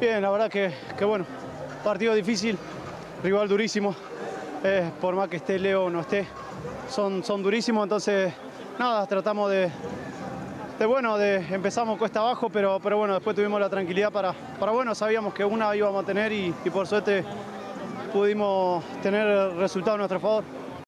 Bien, la verdad que, que bueno, partido difícil, rival durísimo, eh, por más que esté Leo o no esté, son, son durísimos, entonces nada, tratamos de, de bueno, de empezamos cuesta abajo, pero, pero bueno, después tuvimos la tranquilidad para, para bueno, sabíamos que una íbamos a tener y, y por suerte pudimos tener el resultado a nuestro favor.